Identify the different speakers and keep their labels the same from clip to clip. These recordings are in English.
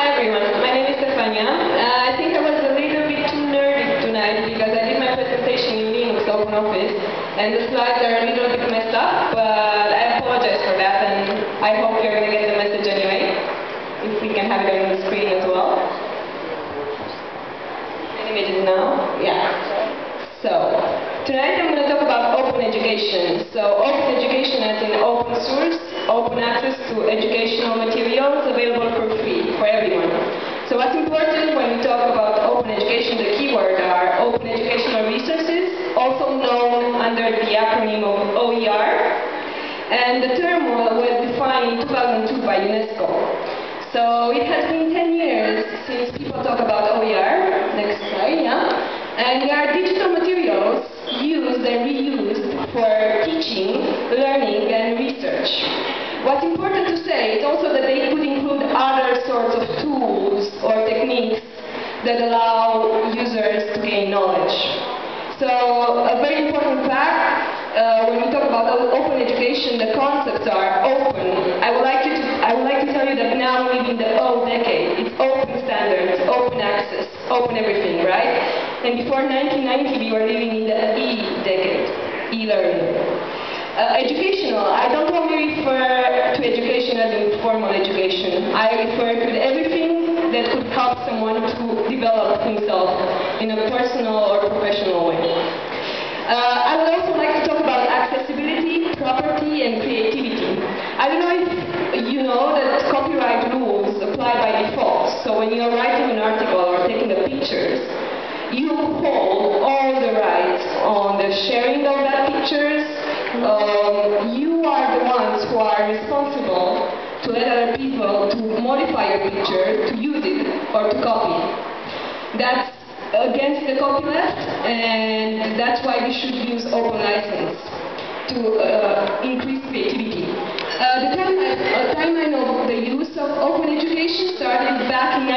Speaker 1: Hi everyone, my name is Stefania. Uh, I think I was a little bit too nerdy tonight because I did my presentation in Linux Open Office and the slides are a little bit messed up, but I apologize for that and I hope you're going to get the message anyway. If we can have it on the screen as well. Any images now? Yeah. So, tonight I'm going to talk about open education. So, open education as in open source, open access to educational materials available for free for everyone. So what's important when we talk about open education, the keywords are open educational resources, also known under the acronym of OER. And the term was defined in 2002 by UNESCO. So it has been 10 years since people talk about OER. Next slide, yeah. And they are digital materials used and reused for teaching, learning, and research. What's important to say is also that they could include other sorts of tools or techniques that allow users to gain knowledge. So a very important fact, uh, when we talk about open education, the concepts are open. I would like you to, I would like to tell you that now we live in the O decade. It's open standards, open access, open everything, right? And before 1990, we were living in the E decade, e-learning. Uh, educational, I don't only refer to education as in formal education. I refer to everything that could help someone to develop himself in a personal or professional way. Uh, I would also like to talk about accessibility, property, and creativity. I don't know if you know that copyright rules apply by default. So when you're writing an article or taking a pictures, you hold all the rights on the sharing of that pictures. Um, you are the ones who are responsible to let other people to modify your picture, to use it, or to copy. That's against the copyleft, and that's why we should use open license to uh, increase creativity. Uh, the timeline, uh, timeline of the use of open education started back in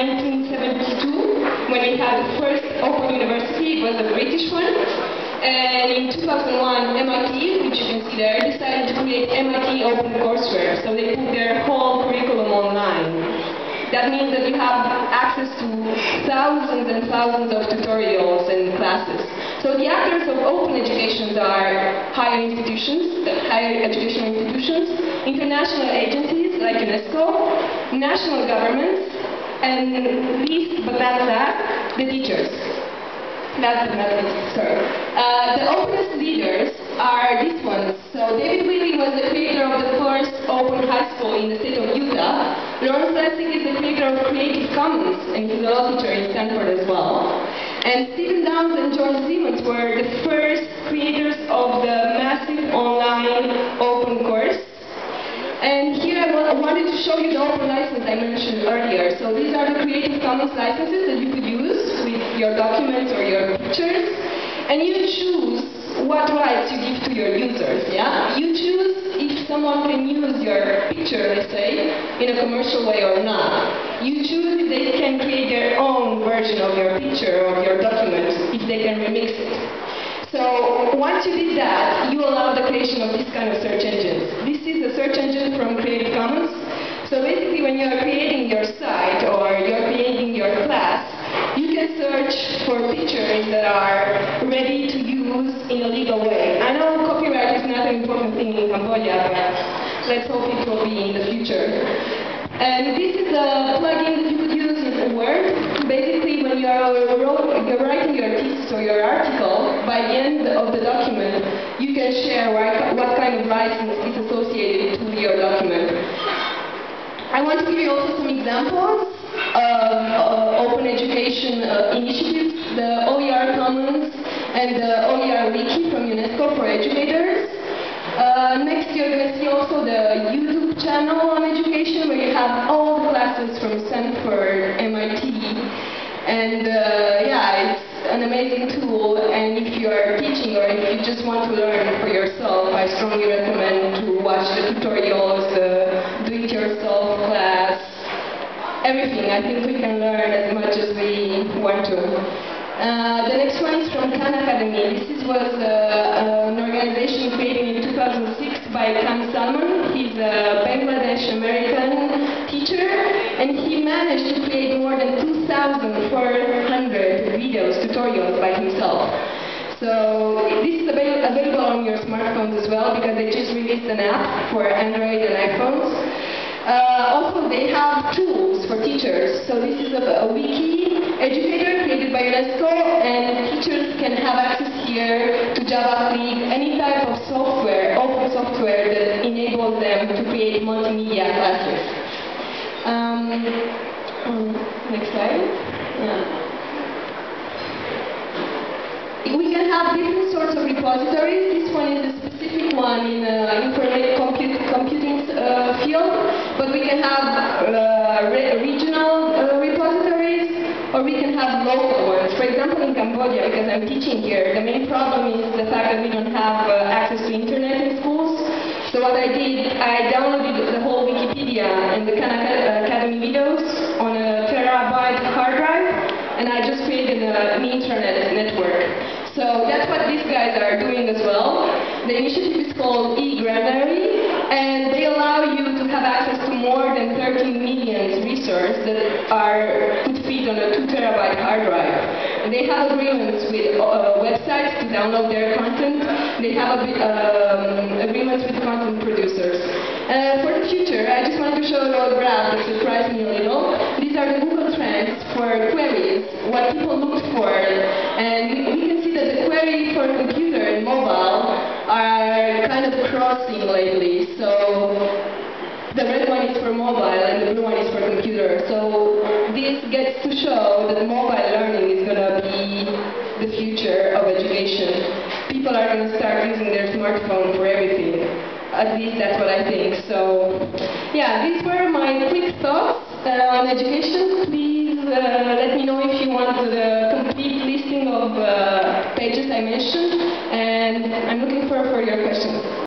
Speaker 1: 1972 when we had the first open university, it was a British one. Eh, and in 2001, MIT, which you can see there, decided to create MIT Open Courseware. So they put their whole curriculum online. That means that you have access to thousands and thousands of tutorials and classes. So the actors of open education are higher institutions, higher educational institutions, international agencies like UNESCO, national governments, and least but not last, the teachers. The message, sorry. Uh, the openest leaders are these ones. So David Wiley was the creator of the first open high school in the state of Utah. Lawrence Lessig is the creator of Creative Commons, and he's a law teacher in Stanford as well. And Stephen Downes and George Siemens were the first creators of the massive online open course. And here I, wanted to show you the open license I mentioned earlier. So these are the Creative Commons licenses that you could use your documents or your pictures. And you choose what rights you give to your users, yeah? You choose if someone can use your picture, let's say, in a commercial way or not. You choose if they can create their own version of your picture or your document, if they can remix it. So once you did that, you allow the creation of this kind of search engines. This is a search engine from Creative Commons. So basically when you're creating your site or you're creating your class, you can search for pictures that are ready to use in a legal way. I know copyright is not an important thing in Cambodia, but let's hope it will be in the future. And this is a plugin that you could use in Word. Basically, when you're, you're writing your thesis or your article, by the end of the document, you can share what kind of license is associated to your document. I want to give you also some examples open education uh, the OER Commons and the OER Wiki from UNESCO for educators. Uh, next you're going to see also the YouTube channel on education where you have all the classes from Stanford, MIT, and uh, yeah, it's an amazing tool and if you are teaching or if you just want to learn for yourself, I strongly recommend to watch the tutorials, I think we can learn as much as we want to. Uh, the next one is from Khan Academy. This is, was uh, an organization created in 2006 by Khan Salman. He's a Bangladesh American teacher and he managed to create more than 2,400 videos, tutorials by himself. So this is available on your smartphones as well because they just released an app for Android and iPhones. Uh, also, they have tools for teachers. So this is a, a wiki educator created by UNESCO, and teachers can have access here to JavaScript, any type of software, open software that enables them to create multimedia classes. Um, um next slide. Yeah. We can have different sorts of repositories. This one is a specific one in uh, information compute, computing uh, field, but we can have uh, re regional uh, repositories, or we can have local ones. For example, in Cambodia, because I'm teaching here, the main problem is the fact that we don't have uh, access to internet in schools. So what I did, I downloaded the whole Wikipedia and the Khan Academy videos on a terabyte hard drive, and I just created an internet network. So that's what these guys are doing as well. The initiative is called eGranary, and they allow you to have access to more than 13 million resources that are put feed on a 2 terabyte hard drive. And they have agreements with uh, websites to download their content. They have um, agreements with content producers. Uh, for the future, I just wanted to show a graph that surprised me a little. These are the Google Trends for queries, what people looked for. And we can see that the query for computer and mobile are kind of crossing lately. So the red one is for mobile and the blue one is for computer. So this gets to show that mobile learning is going to be the future of education. People are going to start using their smartphone for everything. At least that's what I think. So, yeah, these were my quick thoughts uh, on education. Please uh, let me know if you want the complete listing of uh, pages I mentioned, and I'm looking forward for your questions.